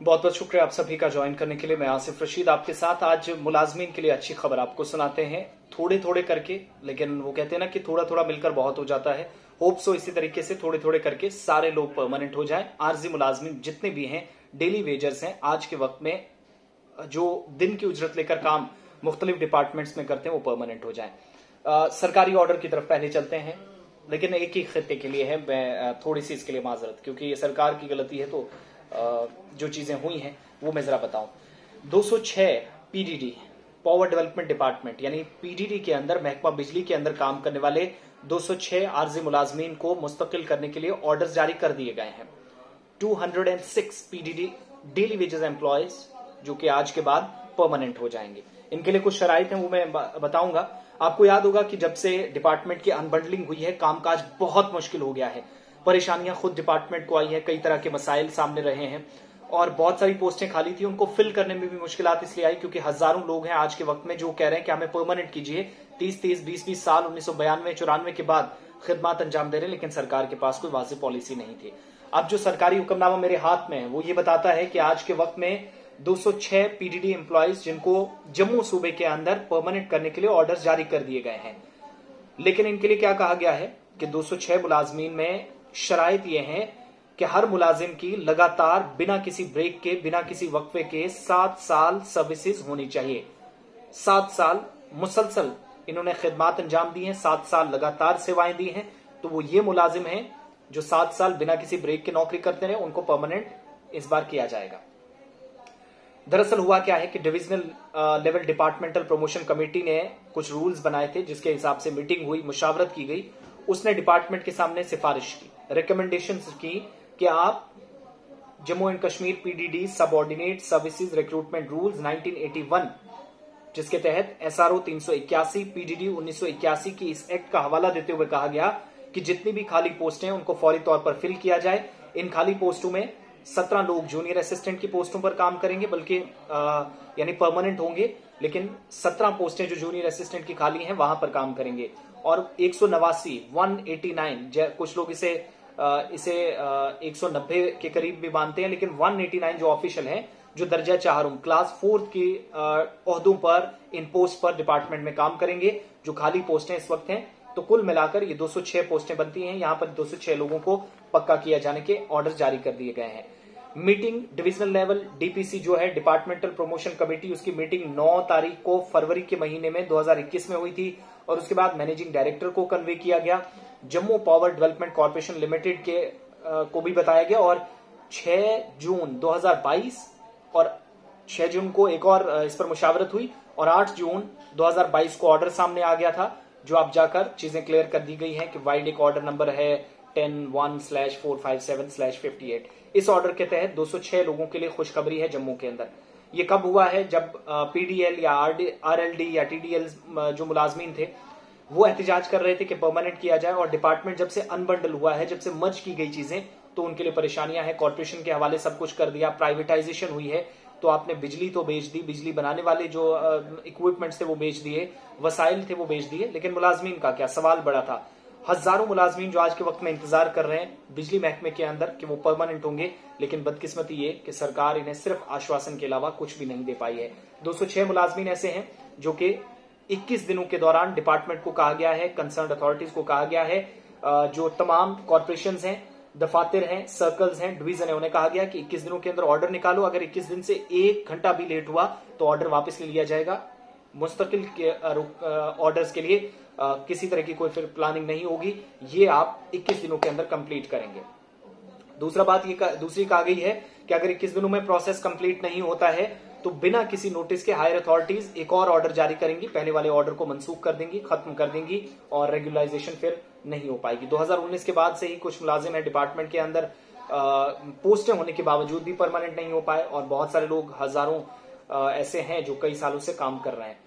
बहुत बहुत शुक्रिया आप सभी का ज्वाइन करने के लिए। मैं आसिफ रशीद आपके साथ आज मुलाजमीन के लिए अच्छी खबर आपको सुनाते हैं। थोड़े थोड़े करके, लेकिन वो कहते हैं ना कि थोड़ा थोड़ा मिलकर बहुत हो जाता है। होप सो इसी तरीके से थोड़े थोड़े करके सारे लोग परमानेंट हो जाएँ। आरजी मुलाजमीन जितने भी हैं डेली वेजर्स हैं, आज के वक्त में जो दिन की उजरत लेकर काम मुख्तलिफ़ डिपार्टमेंट्स में करते हैं, वो परमानेंट हो जाए। सरकारी ऑर्डर की तरफ़ पहले चलते हैं, लेकिन एक ही खत्ते के लिए है। मैं थोड़ी सी इसके लिए माजरत, क्योंकि ये सरकार की गलती है तो जो चीज़ें हुई हैं, वो मैं जरा बताऊँ। 206 पीडीडी पावर डेवलपमेंट डिपार्टमेंट यानी पीडीडी के अंदर, महकमा बिजली के अंदर काम करने वाले 206 आरजी मुलाजमीन को मुस्तकिल करने के लिए ऑर्डर जारी कर दिए गए हैं। 206 पीडीडी डेली वेजेस एम्प्लॉयज़ जो कि आज के बाद परमानेंट हो जाएँगे। इनके लिए कुछ शराइ हैं, वो मैं बताऊँगा। आपको याद होगा कि जब से डिपार्टमेंट की अनबंडलिंग हुई है, कामकाज बहुत मुश्किल हो गया है। परेशानियाँ खुद डिपार्टमेंट को आई है, कई तरह के मसाइल सामने रहे हैं और बहुत सारी पोस्टें खाली थी, उनको फिल करने में भी मुश्किल इसलिए आई क्योंकि हज़ारों लोग हैं आज के वक्त में जो कह रहे हैं कि हमें परमानेंट कीजिए। तीस तीस, बीस बीस साल, उन्नीस सौ बयानवे, चौरानवे के बाद खिदमत अंजाम दे रहे लेकिन सरकार के पास कोई वाजिब पॉलिसी नहीं थी। अब जो सरकारी हुक्मनामा मेरे हाथ में है, वो ये बताता है कि आज के वक्त में 206 पीडीडी एम्प्लॉयज़ जिनको जम्मू सूबे के अंदर परमानेंट करने के लिए ऑर्डर जारी कर दिए गए हैं। लेकिन इनके लिए क्या कहा गया है कि 206 मुलाजमीन में शराइत ये हैं कि हर मुलाजिम की लगातार बिना किसी ब्रेक के, बिना किसी वक्फे के सात साल सर्विसेज़ होनी चाहिए। सात साल मुसलसल इन्होंने खिदमात अंजाम दी हैं, सात साल लगातार सेवाएँ दी हैं तो वो ये मुलाजिम हैं जो सात साल बिना किसी ब्रेक के नौकरी करते रहे, उनको परमानेंट इस बार किया जाएगा। दरअसल हुआ क्या है कि divisional level departmental promotion committee ने कुछ रूल्स बनाए थे, जिसके हिसाब से मीटिंग हुई, मुशावरत की गई। उसने डिपार्टमेंट के सामने सिफारिश की। रिकमेंडेशन की कि आप Jammu and Kashmir PDD subordinate services recruitment rules 1981 जिसके तहत एसआरओ तीन सौ इक्यासी पीडीडी उन्नीस सौ इक्यासी की इस एक्ट का हवाला देते हुए कहा गया कि जितनी भी खाली पोस्टें उनको फौरी तौर पर फिल किया जाए। इन खाली पोस्टों में सत्रह लोग जूनियर असिस्टेंट की पोस्टों पर काम करेंगे, बल्कि यानी परमानेंट होंगे, लेकिन सत्रह पोस्टें जो जूनियर असिस्टेंट की खाली हैं, वहाँ पर काम करेंगे। और एक सौ नवासी वन एटी नाइन कुछ लोग इसे इसे एक सौ नब्बे के करीब भी मानते हैं, लेकिन वन एटी नाइन जो ऑफिशियल है, जो दर्जा चाहरुम क्लास फोर्थ के अहदों पर, इन पोस्ट पर डिपार्टमेंट में काम करेंगे, जो खाली पोस्टें इस वक्त हैं तो कुल मिलाकर ये 206 पोस्टें बनती हैं, यहाँ पर 206 लोगों को पक्का किया जाने के ऑर्डर जारी कर दिए गए हैं। मीटिंग डिविजनल लेवल डीपीसी जो है डिपार्टमेंटल प्रमोशन कमेटी उसकी मीटिंग 9 तारीख को फरवरी के महीने में 2021 में हुई थी, और उसके बाद मैनेजिंग डायरेक्टर को कन्वे किया गया। Jammu power development corporation limited के आ, को भी बताया गया और 6 जून 2022 और 6 जून को एक और इस पर मुशावरत हुई और 8 जून 2022 को ऑर्डर सामने आ गया था जो आप जाकर चीज़ें क्लियर कर दी गई हैं कि वाइड एक ऑर्डर नंबर है ten one slash four five seven slash fifty eight इस ऑर्डर के तहत 206 लोगों के लिए खुशखबरी है जम्मू के अंदर। ये कब हुआ है? जब पीडीएल या आरएलडी या टीडीएल जो मुलाजमीन थे वो एहतजाज कर रहे थे कि परमानेंट किया जाए और डिपार्टमेंट जब से अनबंडल हुआ है, जब से मर्ज की गई चीज़ें तो उनके लिए परेशानियाँ हैं। कॉरपोरेशन के हवाले सब कुछ कर दिया प्राइवेटाइजेशन हुई है तो आपने बिजली तो बेच दी, बिजली बनाने वाले जो इक्विपमेंट्स थे वो बेच दिए, वसाइल थे वो बेच दिए, लेकिन मुलाजमीन का क्या? सवाल बड़ा था। हज़ारों मुलाजमीन जो आज के वक्त में इंतज़ार कर रहे हैं बिजली महकमे के अंदर कि वो परमानेंट होंगे, लेकिन बदकिस्मती ये कि सरकार इन्हें सिर्फ़ आश्वासन के अलावा कुछ भी नहीं दे पाई है। 206 मुलाजमीन ऐसे हैं जो कि 21 दिनों के दौरान डिपार्टमेंट को कहा गया है कंसर्न अथॉरिटीज को कहा गया है। जो तमाम कॉरपोरेशन हैं दफातर हैं सर्कल्स हैं डिवीज़न है, उन्हें कहा गया कि 21 दिनों के अंदर ऑर्डर निकालो। अगर 21 दिन से एक घंटा भी लेट हुआ तो ऑर्डर वापस ले लिया जाएगा। मुस्तकिल ऑर्डर्स के लिए किसी तरह की कोई फिर प्लानिंग नहीं होगी। ये आप 21 दिनों के अंदर कंप्लीट करेंगे। दूसरा बात ये दूसरी कहा गई है कि अगर 21 दिनों में प्रोसेस कंप्लीट नहीं होता है तो बिना किसी नोटिस के हायर अथॉरिटीज एक और ऑर्डर जारी करेंगी, पहले वाले ऑर्डर को मनसूख कर देंगी, खत्म कर देंगी और रेगुलराइजेशन फिर नहीं हो पाएगी। 2019 के बाद से ही कुछ मुलाजिम है डिपार्टमेंट के अंदर पोस्टें होने के बावजूद भी परमानेंट नहीं हो पाए और बहुत सारे लोग हज़ारों ऐसे हैं जो कई सालों से काम कर रहे हैं।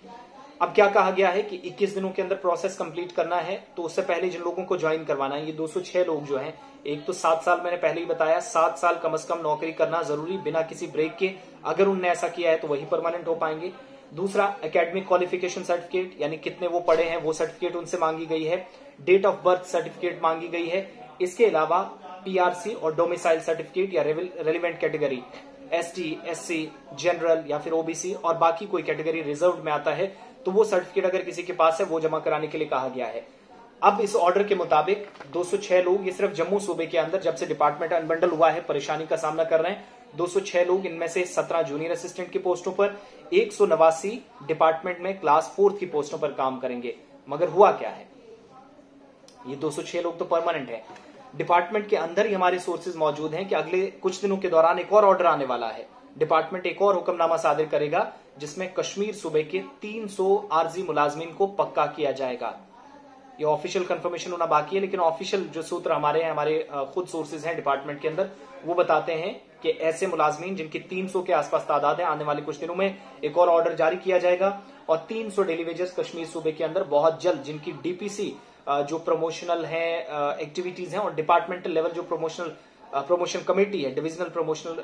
अब क्या कहा गया है कि 21 दिनों के अंदर प्रोसेस कंप्लीट करना है? तो उससे पहले जिन लोगों को ज्वाइन करवाना है, ये 206 लोग जो हैं, एक तो सात साल मैंने पहले ही बताया, सात साल कम से कम नौकरी करना ज़रूरी बिना किसी ब्रेक के, अगर उनने ऐसा किया है तो वही परमानेंट हो पाएँगे। दूसरा एकेडमिक क्वालिफिकेशन सर्टिफिकेट यानी कितने वो पढ़े हैं, वो सर्टिफिकेट उनसे मांगी गई है। डेट ऑफ़ बर्थ सर्टिफिकेट मांगी गई है। इसके अलावा पीआरसी और डोमिसाइल सर्टिफिकेट या relevant category S T S C general या फिर ओबीसी और बाकी कोई कैटेगरी रिज़र्व में आता है तो वो सर्टिफिकेट अगर किसी के पास है, वो जमा कराने के लिए कहा गया है। अब इस ऑर्डर के मुताबिक 206 लोग ये सिर्फ़ जम्मू सूबे के अंदर, जब से डिपार्टमेंट अनबंडल हुआ है, परेशानी का सामना कर रहे हैं। 206 लोग इनमें से 17 जूनियर असिस्टेंट की पोस्टों पर, एक सौ नवासी डिपार्टमेंट में क्लास फोर्थ की पोस्टों पर काम करेंगे। मगर हुआ क्या है? ये 206 लोग तो परमानेंट है। डिपार्टमेंट के अंदर ही हमारे सोर्सेज मौजूद हैं कि अगले कुछ दिनों के दौरान एक और ऑर्डर आने वाला है। डिपार्टमेंट एक और हुक्मनामा सादिर करेगा, जिसमें कश्मीर सूबे के 300 आरजी मुलाजमीन को पक्का किया जाएगा। ये ऑफिशियल कंफर्मेशन होना बाकी है, लेकिन ऑफिशियल जो सूत्र हमारे हैं, हमारे खुद सोर्सेज हैं डिपार्टमेंट के अंदर, वो बताते हैं कि ऐसे मुलाजमीन जिनकी 300 के आसपास तादाद है, आने वाले कुछ दिनों में एक और ऑर्डर जारी किया जाएगा, और 300 डेली वेजेस कश्मीर सूबे के अंदर बहुत जल्द जिनकी डीपीसी जो प्रमोशनल है एक्टिविटीज़ हैं और डिपार्टमेंटल लेवल जो प्रमोशनल प्रमोशन कमेटी है डिविजनल प्रमोशनल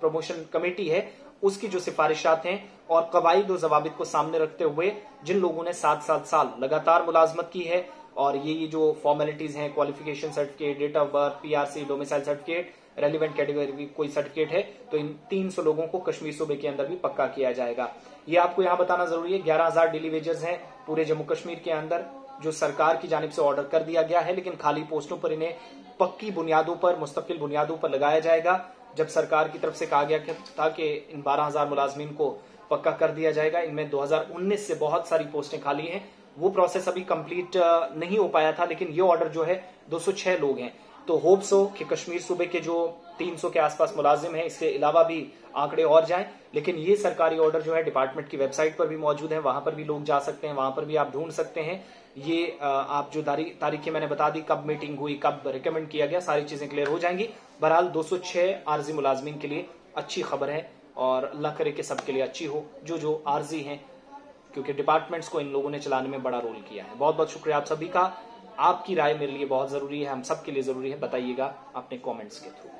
प्रमोशन कमेटी है, उसकी जो सिफारिशात हैं और कवायद जवाबित को सामने रखते हुए जिन लोगों ने सात सात साल लगातार मुलाजमत की है और ये ये जो फॉर्मेलिटीज हैं qualification certificate date of birth PRC domicile certificate relevant category कोई सर्टिफिकेट है तो इन 300 लोगों को कश्मीर सूबे के अंदर भी पक्का किया जाएगा। ये आपको यहाँ बताना ज़रूरी है, ग्यारह हज़ार डेली वेजेस हैं पूरे जम्मू कश्मीर के अंदर। जो सरकार की जानब से ऑर्डर कर दिया गया है, लेकिन खाली पोस्टों पर इन्हें पक्की बुनियादों पर, मुस्तकिल बुनियादों पर लगाया जाएगा, जब सरकार की तरफ़ से कहा गया था कि इन बारह हज़ार मुलाजमीन को पक्का कर दिया जाएगा। इनमें 2019 से बहुत सारी पोस्टें खाली हैं। वो प्रोसेस अभी कंप्लीट नहीं हो पाया था, लेकिन ये ऑर्डर जो है 206 लोग हैं। तो होप्स हो कि कश्मीर सूबे के जो 300 के आसपास मुलाजिम हैं, इसके अलावा भी आंकड़े और जाएँ। लेकिन ये सरकारी ऑर्डर जो है डिपार्टमेंट की वेबसाइट पर भी मौजूद है। वहाँ पर भी लोग जा सकते हैं, वहाँ पर भी आप ढूंढ सकते हैं। ये आप जो तारीखें मैंने बता दी, कब मीटिंग हुई, कब रिकमेंड किया गया, सारी चीज़ें क्लियर हो जाएँगी। बहरहाल 206 आरजी मुलाजमीन के लिए अच्छी खबर है और अल्लाह करे कि सबके लिए अच्छी हो, जो जो आरजी हैं, क्योंकि डिपार्टमेंट्स को इन लोगों ने चलाने में बड़ा रोल किया है। बहुत बहुत शुक्रिया आप सभी का। आपकी राय मेरे लिए बहुत ज़रूरी है, हम सबके लिए ज़रूरी है, बताइएगा अपने कॉमेंट्स के थ्रू।